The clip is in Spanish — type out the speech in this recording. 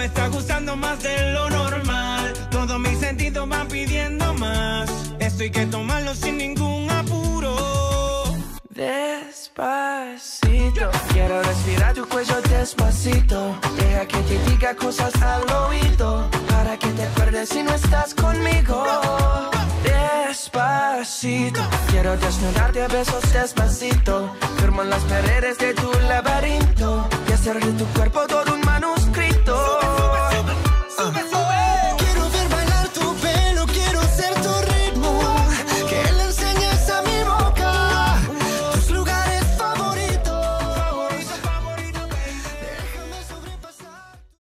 me está gustando más de lo normal. Todos mis sentidos van pidiendo más. Esto hay que tomarlo sin ningún apuro. Despacito, quiero respirar tu cuello despacito. Deja que te diga cosas al oído. Para que te acuerdes si no estás conmigo. Despacito, quiero desnudarte a besos despacito. Firmo en las paredes de tu laberinto.